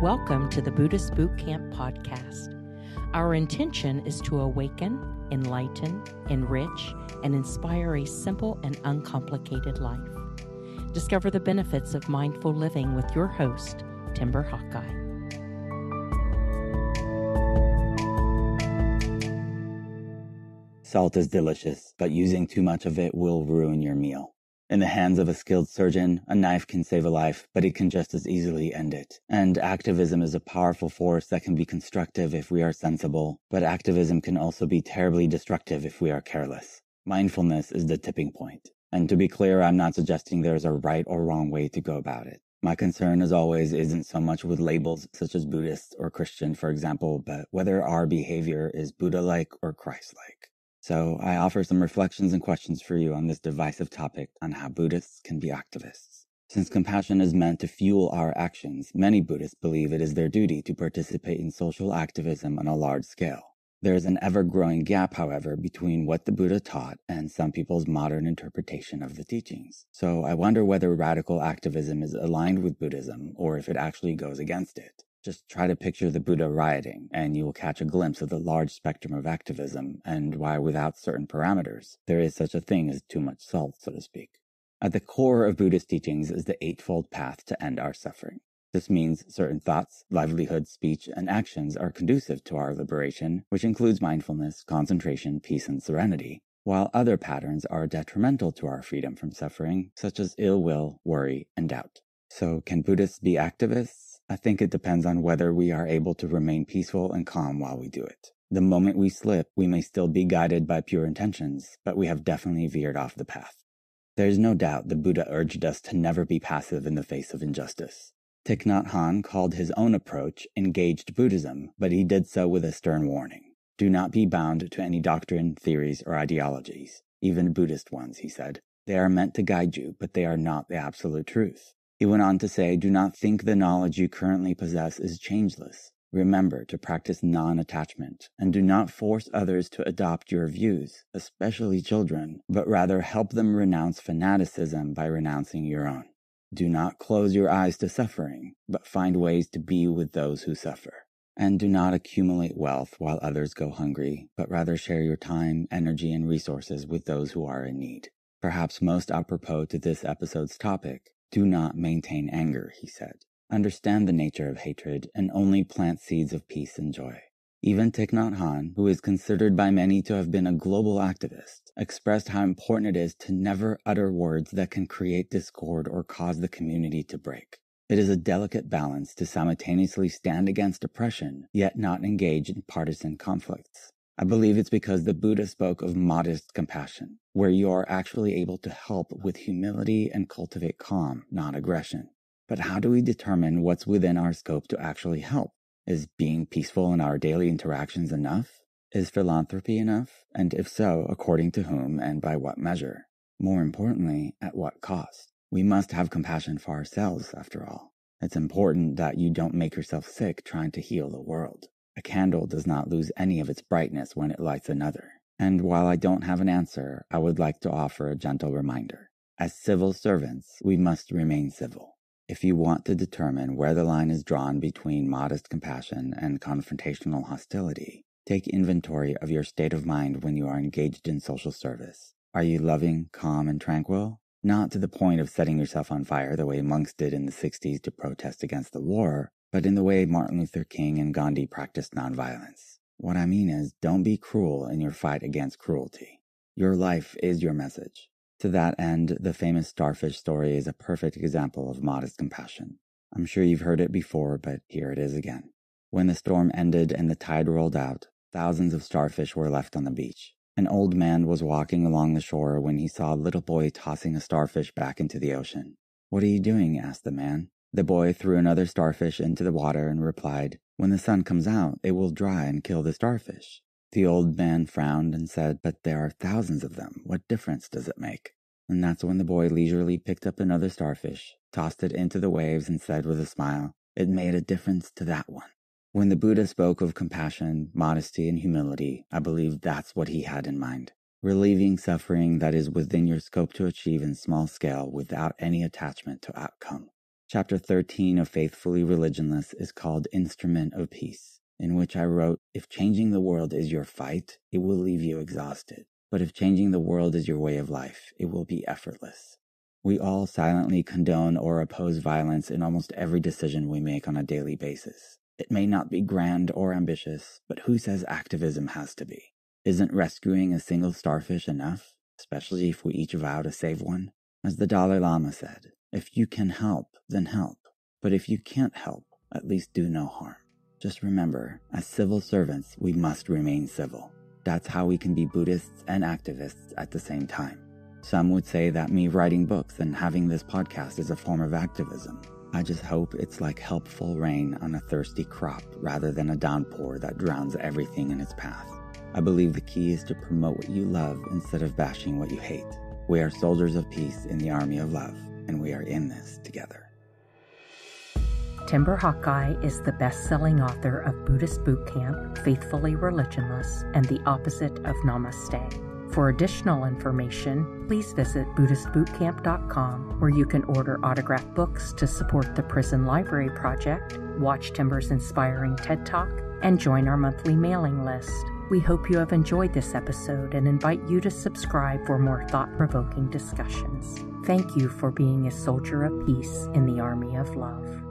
Welcome to the Buddhist Boot Camp podcast. Our intention is to awaken, enlighten, enrich, and inspire a simple and uncomplicated life. Discover the benefits of mindful living with your host, Timber Hawkeye. Salt is delicious, but using too much of it will ruin your meal. In the hands of a skilled surgeon, a knife can save a life, but it can just as easily end it. And activism is a powerful force that can be constructive if we are sensible, but activism can also be terribly destructive if we are careless. Mindfulness is the tipping point. And to be clear, I'm not suggesting there is a right or wrong way to go about it. My concern, as always, isn't so much with labels such as Buddhist or Christian, for example, but whether our behavior is Buddha like or Christ like. So I offer some reflections and questions for you on this divisive topic on how Buddhists can be activists. Since compassion is meant to fuel our actions, many Buddhists believe it is their duty to participate in social activism on a large scale. There is an ever growing gap, however, between what the Buddha taught and some people's modern interpretation of the teachings. So I wonder whether radical activism is aligned with Buddhism or if it actually goes against it. Just try to picture the Buddha rioting, and you will catch a glimpse of the large spectrum of activism and why, without certain parameters, there is such a thing as too much salt, so to speak. At the core of Buddhist teachings is the Eightfold Path to end our suffering. This means certain thoughts, livelihood, speech, and actions are conducive to our liberation, which includes mindfulness, concentration, peace, and serenity, while other patterns are detrimental to our freedom from suffering, such as ill will, worry, and doubt. So, can Buddhists be activists? I think it depends on whether we are able to remain peaceful and calm while we do it. The moment we slip, we may still be guided by pure intentions, but we have definitely veered off the path. There is no doubt the Buddha urged us to never be passive in the face of injustice. Thich Nhat Hanh called his own approach engaged Buddhism, but he did so with a stern warning. Do not be bound to any doctrine, theories, or ideologies, even Buddhist ones, he said. They are meant to guide you, but they are not the absolute truth. He went on to say, Do not think the knowledge you currently possess is changeless. Remember to practice non attachment and do not force others to adopt your views, especially children, but rather help them renounce fanaticism by renouncing your own. Do not close your eyes to suffering, but find ways to be with those who suffer. And do not accumulate wealth while others go hungry, but rather share your time, energy, and resources with those who are in need. Perhaps most apropos to this episode's topic, do not maintain anger, he said. Understand the nature of hatred and only plant seeds of peace and joy. Even Thich Nhat Hanh, who is considered by many to have been a global activist, expressed how important it is to never utter words that can create discord or cause the community to break. It is a delicate balance to simultaneously stand against oppression, yet not engage in partisan conflicts. I believe it's because the Buddha spoke of modest compassion, where you are actually able to help with humility and cultivate calm, not aggression. But how do we determine what's within our scope to actually help? Is being peaceful in our daily interactions enough? Is philanthropy enough? And if so, according to whom and by what measure? More importantly, at what cost? We must have compassion for ourselves, after all. It's important that you don't make yourself sick trying to heal the world. A candle does not lose any of its brightness when it lights another. And while I don't have an answer, I would like to offer a gentle reminder. As civil servants, we must remain civil. If you want to determine where the line is drawn between modest compassion and confrontational hostility, take inventory of your state of mind when you are engaged in social service. Are you loving, calm, and tranquil? Not to the point of setting yourself on fire the way monks did in the 60s to protest against the war, but in the way Martin Luther King and Gandhi practiced nonviolence. What I mean is, don't be cruel in your fight against cruelty. Your life is your message. To that end, the famous starfish story is a perfect example of modest compassion. I'm sure you've heard it before, but here it is again. When the storm ended and the tide rolled out, thousands of starfish were left on the beach. An old man was walking along the shore when he saw a little boy tossing a starfish back into the ocean. What are you doing? asked the man. The boy threw another starfish into the water and replied, When the sun comes out, it will dry and kill the starfish. The old man frowned and said, But there are thousands of them. What difference does it make? And that's when the boy leisurely picked up another starfish, tossed it into the waves, and said with a smile, It made a difference to that one. When the Buddha spoke of compassion, modesty, and humility, I believe that's what he had in mind. Relieving suffering that is within your scope to achieve in small scale without any attachment to outcome. Chapter 13 of Faithfully Religionless is called Instrument of Peace, in which I wrote If changing the world is your fight, it will leave you exhausted. But if changing the world is your way of life, it will be effortless. We all silently condone or oppose violence in almost every decision we make on a daily basis. It may not be grand or ambitious, but who says activism has to be? Isn't rescuing a single starfish enough, especially if we each vow to save one? As the Dalai Lama said, if you can help, then help. But if you can't help, at least do no harm. Just remember, as civil servants, we must remain civil. That's how we can be Buddhists and activists at the same time. Some would say that me writing books and having this podcast is a form of activism. I just hope it's like helpful rain on a thirsty crop rather than a downpour that drowns everything in its path. I believe the key is to promote what you love instead of bashing what you hate. We are soldiers of peace in the army of love, and we are in this together. Timber Hawkeye is the best selling author of Buddhist Boot Camp, Faithfully Religionless, and The Opposite of Namaste. For additional information, please visit BuddhistBootcamp.com, where you can order autographed books to support the Prison Library Project, watch Timber's inspiring TED Talk, and join our monthly mailing list. We hope you have enjoyed this episode and invite you to subscribe for more thought provoking discussions. Thank you for being a soldier of peace in the army of love.